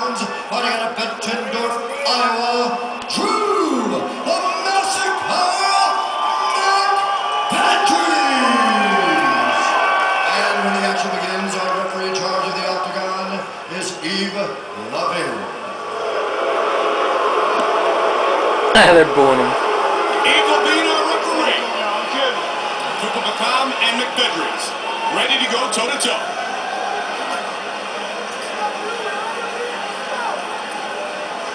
pounds, fighting out of Bettendorf, Iowa, Drew the Massacre McFedries. And when the action begins, our referee in charge of the octagon is Yves Lavigne. They're booing him. Yves Lavigne our referee. Foupa-Pokam and McFedries ready to go toe to toe.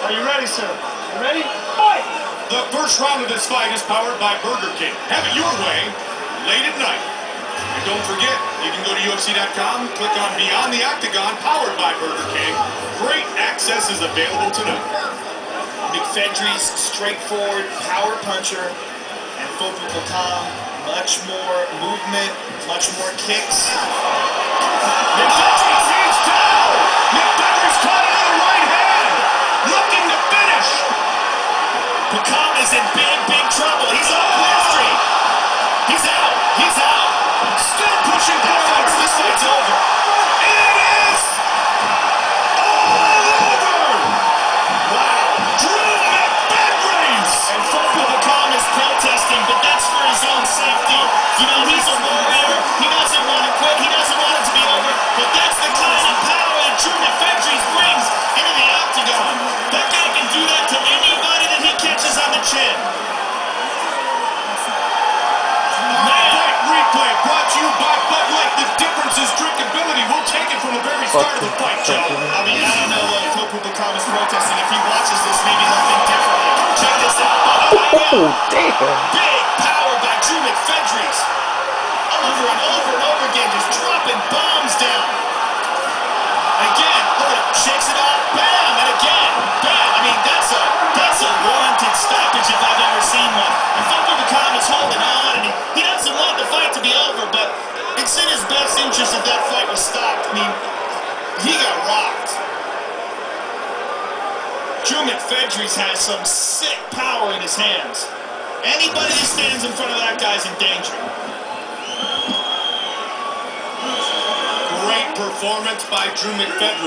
Are you ready, sir? You ready? Fight! The first round of this fight is powered by Burger King. Have it your way late at night. And don't forget, you can go to UFC.com, click on Beyond the Octagon, powered by Burger King. Great access is available tonight. McFedries, straightforward power puncher, and Foupa-Pokam, much more movement, much more kicks. From the Joe. I mean, I don't know what Foupa-Pokam is protesting. If he watches this, maybe he'll think differently. Check this out. Oh, damn. Big power by Drew McFedries. Over and over and over again, just dropping bombs down. Again, look at him, shakes it off, bam, and again, bam. I mean, that's a that's a warranted stoppage if I've ever seen one. And Foupa-Pokam is holding on, and he, he doesn't want the fight to be over, but it's in his best interest if that fight was stopped. I mean, he got rocked. Drew McFedries has some sick power in his hands. Anybody that stands in front of that guy's in danger. Great performance by Drew McFedries.